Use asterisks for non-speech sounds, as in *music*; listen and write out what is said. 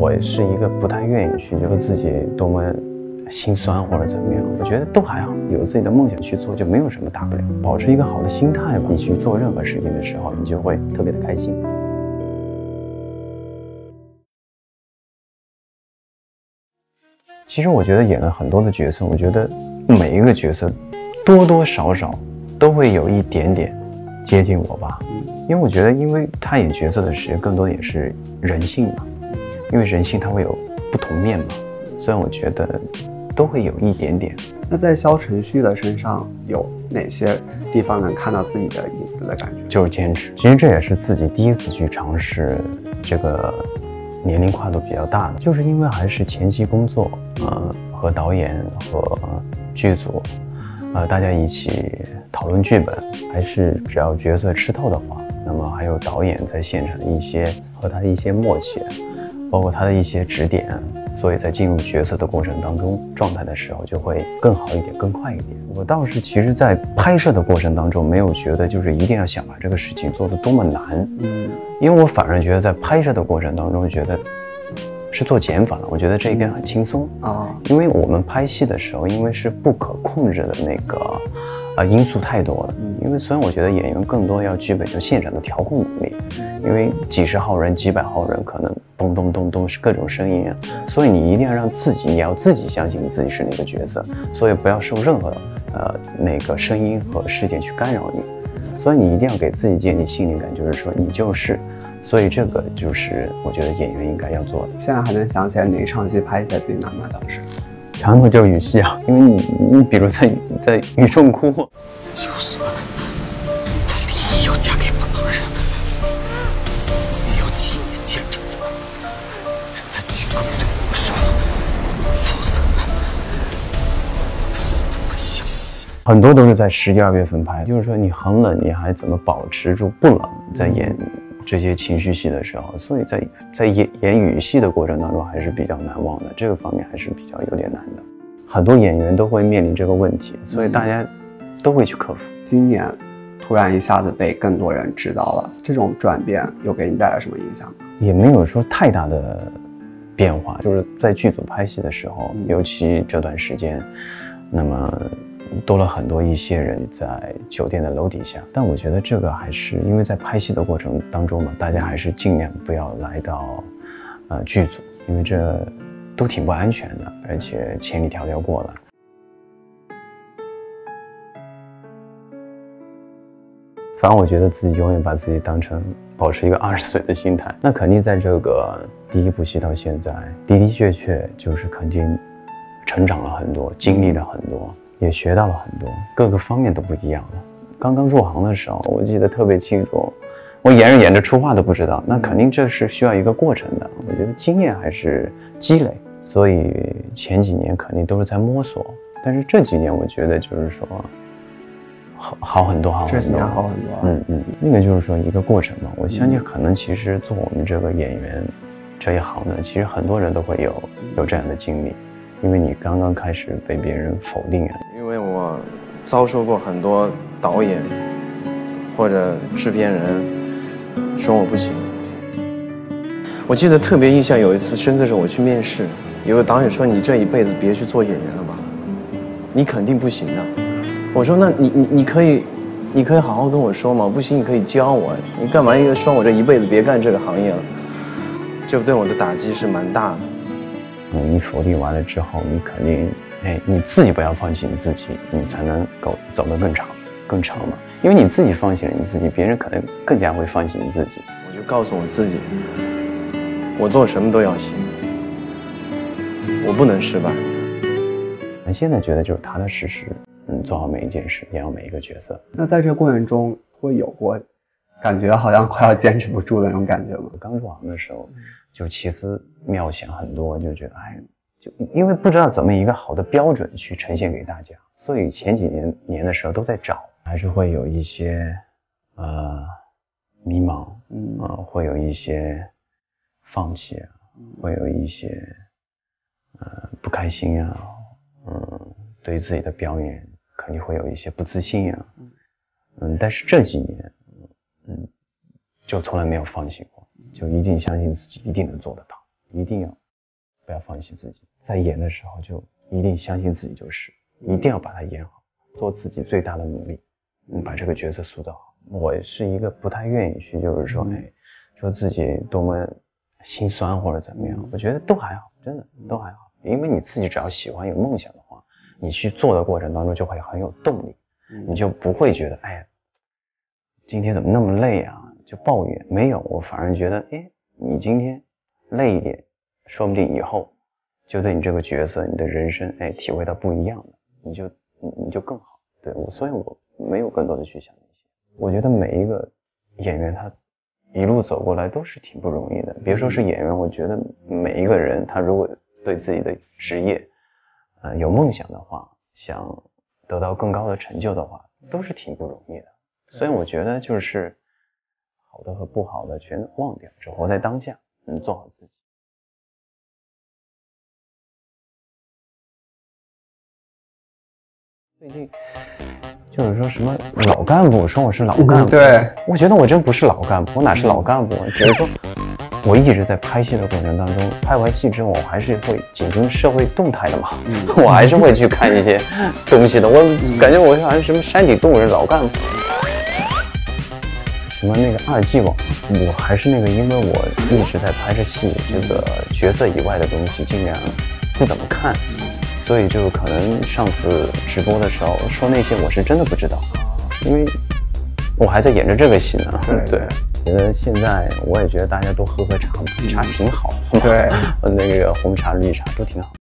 我是一个不太愿意去觉得自己多么心酸或者怎么样，我觉得都还好，有自己的梦想去做就没有什么大不了。保持一个好的心态吧，你去做任何事情的时候，你就会特别的开心。其实我觉得演了很多的角色，我觉得每一个角色多多少少都会有一点点接近我吧。因为我觉得，因为他演角色的时间更多也是人性嘛，因为人性它会有不同面嘛，虽然我觉得都会有一点点。那在肖晨旭的身上有哪些地方能看到自己的影子的感觉？就是坚持。其实这也是自己第一次去尝试这个。年龄跨度比较大的，就是因为还是前期工作，呃，和导演和剧组，呃，大家一起讨论剧本，还是只要角色吃透的话，那么还有导演在现场的一些和他的一些默契，包括他的一些指点。所以在进入角色的过程当中，状态的时候就会更好一点，更快一点。我倒是其实，在拍摄的过程当中，没有觉得就是一定要想把这个事情做得多么难，嗯，因为我反而觉得在拍摄的过程当中，觉得是做减法了。我觉得这一边很轻松啊，因为我们拍戏的时候，因为是不可控制的那个。啊，因素太多了。因为虽然我觉得演员更多要具备就现场的调控能力，因为几十号人、几百号人，可能咚咚咚咚是各种声音，所以你一定要让自己，你要自己相信你自己是那个角色，所以不要受任何呃那个声音和事件去干扰你，所以你一定要给自己建立信任感，就是说你就是，所以这个就是我觉得演员应该要做的。现在还能想起来哪一场戏拍起来最难吗？当时？长头就是语气啊，因为你你比如在在雨中哭，就算他理要嫁给不能人，也要亲眼见证他，让他尽快对我说，否则死都不相信。很多都是在十一二月份拍，就是说你很冷，你还怎么保持住不冷，在演。这些情绪戏的时候，所以在在演演语戏的过程当中还是比较难忘的，这个方面还是比较有点难的。很多演员都会面临这个问题，所以大家都会去克服。今年突然一下子被更多人知道了，这种转变又给你带来什么影响？也没有说太大的变化，就是在剧组拍戏的时候，尤其这段时间，那么。多了很多一些人在酒店的楼底下，但我觉得这个还是因为在拍戏的过程当中嘛，大家还是尽量不要来到，呃剧组，因为这都挺不安全的，而且千里迢迢过来。反正我觉得自己永远把自己当成保持一个 *laughs* 二十岁的心态，那肯定在这个第一部戏到现在的的确确就是肯定成长了很多，经历了很多。也学到了很多，各个方面都不一样了。刚刚入行的时候，我记得特别清楚，我演着演着出话都不知道，那肯定这是需要一个过程的。我觉得经验还是积累，所以前几年肯定都是在摸索。但是这几年我觉得就是说，好好很多，好很多。这几年好很多。嗯嗯，那个就是说一个过程嘛。我相信可能其实做我们这个演员这一行呢，其实很多人都会有有这样的经历。因为你刚刚开始被别人否定啊，遭受过很多导演或者制片人说我不行。我记得特别印象有一次深刻是我去面试，有个导演说你这一辈子别去做演员了吧，你肯定不行的。我说那你你你可以你可以好好跟我说嘛，不行你可以教我，你干嘛一个说我这一辈子别干这个行业了？这对我的打击是蛮大的。嗯，你否定完了之后，你肯定，哎，你自己不要放弃你自己，你才能够走得更长，更长嘛。因为你自己放弃了你自己，别人可能更加会放弃你自己。我就告诉我自己，我做什么都要行，我不能失败。那现在觉得就是踏踏实实，嗯，做好每一件事，演好每一个角色。那在这过程中会有过感觉好像快要坚持不住的那种感觉吗？刚入行的时候。就奇思妙想很多，就觉得哎，就因为不知道怎么一个好的标准去呈现给大家，所以前几年年的时候都在找，还是会有一些呃迷茫，嗯，会有一些放弃，会有一些呃不开心啊，嗯，对自己的表演肯定会有一些不自信啊，嗯，但是这几年，嗯，就从来没有放弃过。就一定相信自己一定能做得到。一定要不要放弃自己，在演的时候就一定相信自己就是，一定要把它演好，做自己最大的努力，嗯，把这个角色塑造好。我是一个不太愿意去，就是说，哎，说自己多么心酸或者怎么样，我觉得都还好，真的都还好，因为你自己只要喜欢有梦想的话，你去做的过程当中就会很有动力，你就不会觉得，哎呀，今天怎么那么累啊？就抱怨没有，我反而觉得，哎，你今天累一点，说不定以后就对你这个角色、你的人生，哎，体会到不一样的，你就你你就更好。对我，所以我没有更多的去想那些。我觉得每一个演员他一路走过来都是挺不容易的。别说是演员，我觉得每一个人他如果对自己的职业，呃，有梦想的话，想得到更高的成就的话，都是挺不容易的。所以我觉得就是。好的和不好的全忘掉，只活在当下，嗯，做好自己。最近就是说什么老干部说我是老干部，对，我觉得我真不是老干部，我哪是老干部？只是说我一直在拍戏的过程当中，拍完戏之后，我还是会紧跟社会动态的嘛，*laughs* 我还是会去看一些东西的。我感觉我好像什么山底洞是老干部。什么那个二 G 网，我还是那个，因为我一直在拍着戏，这个角色以外的东西尽量不怎么看，所以就可能上次直播的时候说那些，我是真的不知道，因为我还在演着这个戏呢。对，觉得现在我也觉得大家都喝喝茶，茶挺好，对，*laughs* 那个红茶、绿茶都挺好。